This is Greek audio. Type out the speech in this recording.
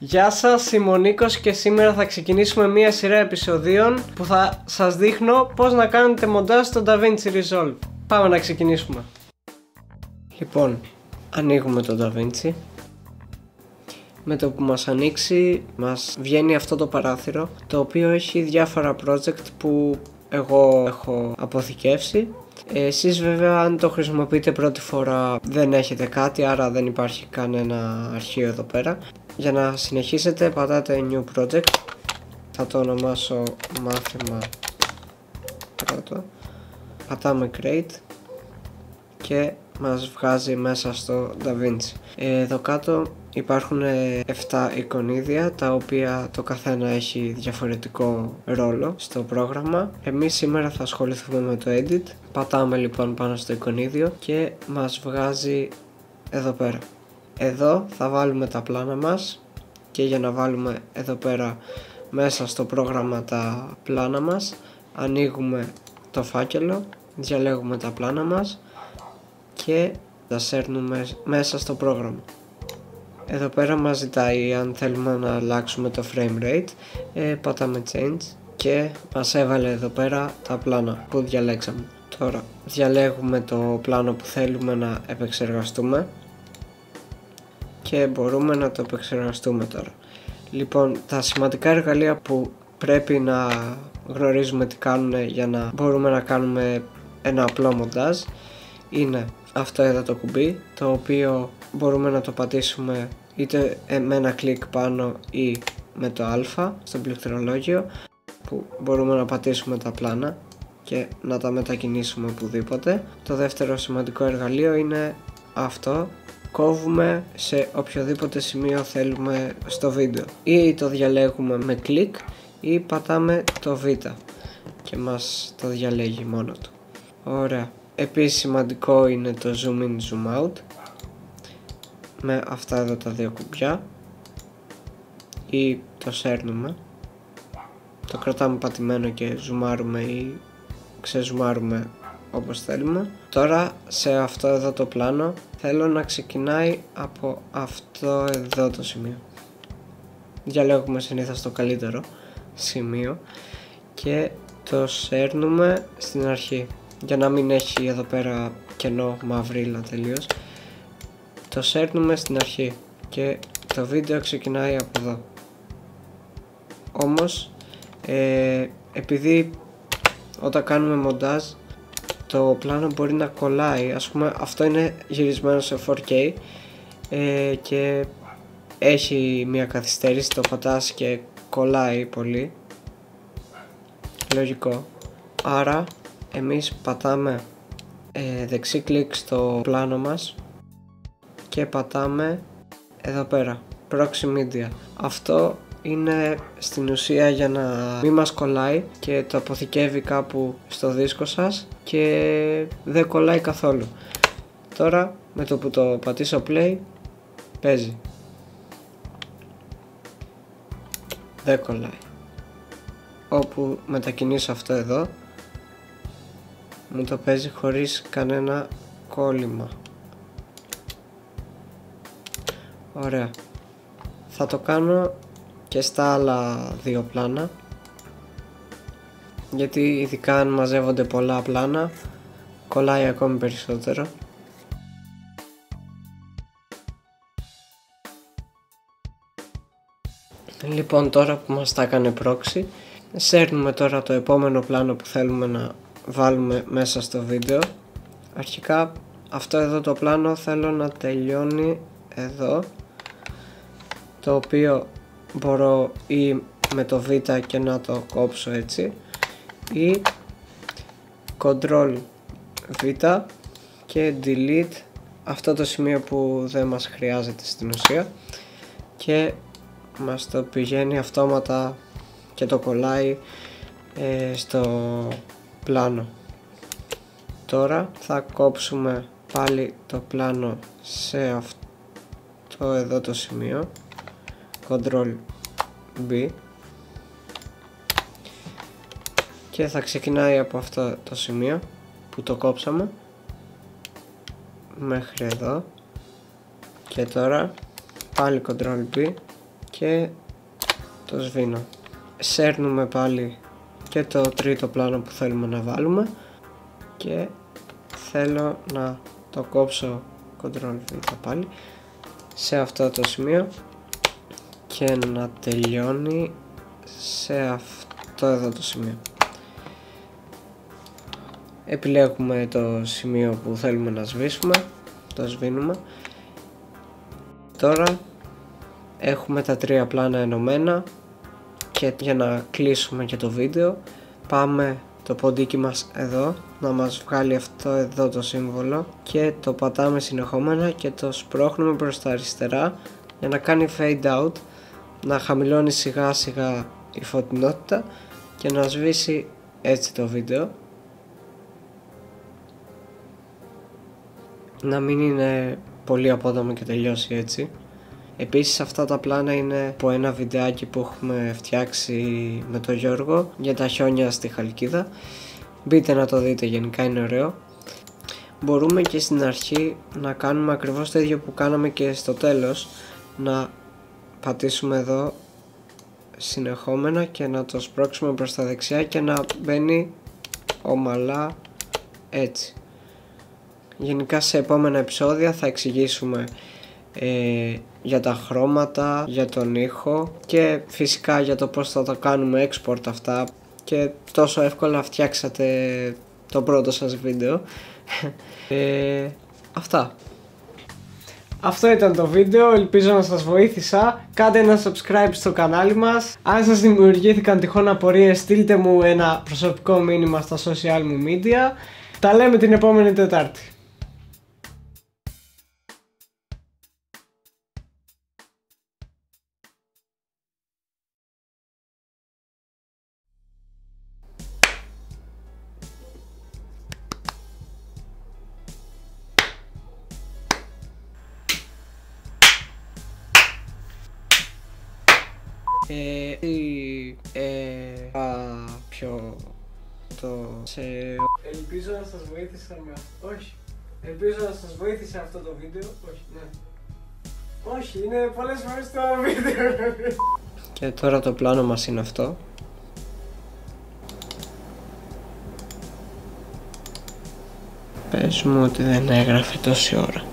Γεια σας, είμαι ο Νίκος και σήμερα θα ξεκινήσουμε μία σειρά επεισοδίων που θα σας δείχνω πώς να κάνετε μοντάζ στο DaVinci Resolve. Πάμε να ξεκινήσουμε. Λοιπόν, ανοίγουμε το DaVinci. Με το που μας ανοίξει μας βγαίνει αυτό το παράθυρο το οποίο έχει διάφορα project που εγώ έχω αποθηκεύσει εσείς βέβαια αν το χρησιμοποιείτε πρώτη φορά δεν έχετε κάτι άρα δεν υπάρχει κανένα αρχείο εδώ πέρα για να συνεχίσετε πατάτε new project. Θα το ονομάσω μάθημα πρώτο. Πατάμε create και μας βγάζει μέσα στο DaVinci. Εδώ κάτω υπάρχουν 7 εικονίδια τα οποία το καθένα έχει διαφορετικό ρόλο στο πρόγραμμα. Εμείς σήμερα θα ασχοληθούμε με το edit. Πατάμε λοιπόν πάνω στο εικονίδιο και μας βγάζει εδώ πέρα εδώ θα βάλουμε τα πλάνα μας και για να βάλουμε εδώ πέρα μέσα στο πρόγραμμα τα πλάνα μας ανοίγουμε το φάκελο, διαλέγουμε τα πλάνα μας και τα σέρνουμε μέσα στο πρόγραμμα. Εδώ πέρα μας ζητάει αν θέλουμε να αλλάξουμε το frame rate, ε, πατάμε change και μας έβαλε εδώ πέρα τα πλάνα που διαλέξαμε. Τώρα διαλέγουμε το πλάνο που θέλουμε να επεξεργαστούμε και μπορούμε να το επεξεργαστούμε τώρα. Λοιπόν, τα σημαντικά εργαλεία που πρέπει να γνωρίζουμε τι κάνουν για να μπορούμε να κάνουμε ένα απλό μοντάζ είναι αυτό εδώ το κουμπί το οποίο μπορούμε να το πατήσουμε είτε με ένα κλικ πάνω ή με το α στο πληκτρολόγιο που μπορούμε να πατήσουμε τα πλάνα και να τα μετακινήσουμε οπουδήποτε. Το δεύτερο σημαντικό εργαλείο είναι αυτό κόβουμε σε οποιοδήποτε σημείο θέλουμε στο βίντεο ή το διαλέγουμε με κλικ ή πατάμε το β και μας το διαλέγει μόνο του. Ωραία. Επίσης σημαντικό είναι το zoom in zoom out με αυτά εδώ τα δύο κουμπιά ή το σέρνουμε το κρατάμε πατημένο και ζουμάρουμε ή ξεζουμάρουμε όπως θέλουμε. Τώρα σε αυτό εδώ το πλάνο θέλω να ξεκινάει από αυτό εδώ το σημείο. Διαλέγουμε συνήθως το καλύτερο σημείο και το σέρνουμε στην αρχή. Για να μην έχει εδώ πέρα κενό μαυρίλα τελείως. Το σέρνουμε στην αρχή και το βίντεο ξεκινάει από εδώ. Όμως ε, επειδή όταν κάνουμε μοντάζ το πλάνο μπορεί να κολλάει. Ας πούμε αυτό είναι γυρισμένο σε 4K ε, και έχει μια καθυστέρηση το πατάς και κολλάει πολύ. Λογικό. Άρα εμείς πατάμε ε, δεξί κλικ στο πλάνο μας και πατάμε εδώ πέρα Proxy Media. Αυτό είναι στην ουσία για να μην μας κολλάει και το αποθηκεύει κάπου στο δίσκο σας και δεν κολλάει καθόλου. Τώρα με το που το πατήσω play παίζει. Δεν κολλάει. Όπου μετακινήσω αυτό εδώ μου το παίζει χωρίς κανένα κόλλημα. Ωραία. Θα το κάνω και στα άλλα δύο πλάνα. Γιατί ειδικά αν μαζεύονται πολλά πλάνα κολλάει ακόμη περισσότερο. Λοιπόν τώρα που μας τα έκανε πρόξη σέρνουμε τώρα το επόμενο πλάνο που θέλουμε να βάλουμε μέσα στο βίντεο. Αρχικά αυτό εδώ το πλάνο θέλω να τελειώνει εδώ το οποίο μπορώ ή με το β και να το κόψω έτσι ή Ctrl β και delete αυτό το σημείο που δεν μας χρειάζεται στην ουσία και μας το πηγαίνει αυτόματα και το κολλάει ε, στο πλάνο. Τώρα θα κόψουμε πάλι το πλάνο σε αυτό εδώ το σημείο Ctrl B και θα ξεκινάει από αυτό το σημείο που το κόψαμε. Μέχρι εδώ. Και τώρα πάλι Ctrl B και το σβήνω. Σέρνουμε πάλι και το τρίτο πλάνο που θέλουμε να βάλουμε. Και θέλω να το κόψω Ctrl V πάλι σε αυτό το σημείο και να τελειώνει σε αυτό εδώ το σημείο. Επιλέγουμε το σημείο που θέλουμε να σβήσουμε το σβήνουμε. Τώρα έχουμε τα τρία πλάνα ενωμένα και για να κλείσουμε και το βίντεο πάμε το ποντίκι μας εδώ να μας βγάλει αυτό εδώ το σύμβολο και το πατάμε συνεχόμενα και το σπρώχνουμε προς τα αριστερά για να κάνει fade out να χαμηλώνει σιγά σιγά η φωτεινότητα και να σβήσει έτσι το βίντεο να μην είναι πολύ απότομο και τελειώσει έτσι Επίσης αυτά τα πλάνα είναι από ένα βιντεάκι που έχουμε φτιάξει με τον Γιώργο για τα χιόνια στη Χαλκίδα. Μπείτε να το δείτε γενικά είναι ωραίο. Μπορούμε και στην αρχή να κάνουμε ακριβώς το ίδιο που κάναμε και στο τέλος. Να πατήσουμε εδώ συνεχόμενα και να το σπρώξουμε προς τα δεξιά και να μπαίνει ομαλά έτσι. Γενικά σε επόμενα επεισόδια θα εξηγήσουμε ε, για τα χρώματα, για τον ήχο και φυσικά για το πώς θα τα κάνουμε export αυτά και τόσο εύκολα φτιάξατε το πρώτο σας βίντεο. Ε, αυτά. Αυτό ήταν το βίντεο, ελπίζω να σας βοήθησα. Κάντε ένα subscribe στο κανάλι μας. Αν σας δημιουργήθηκαν τυχόν απορίες, στείλτε μου ένα προσωπικό μήνυμα στα social μου media. Τα λέμε την επόμενη Τετάρτη. Ε, ε, πιο το σε... Ελπίζω να σας βοήθησα με αυτό. Όχι. Ελπίζω να σας βοήθησε αυτό το βίντεο. Όχι, ναι. Όχι, είναι πολλές φορές το βίντεο. Και τώρα το πλάνο μας είναι αυτό. Πες μου ότι δεν έγραφε τόση ώρα.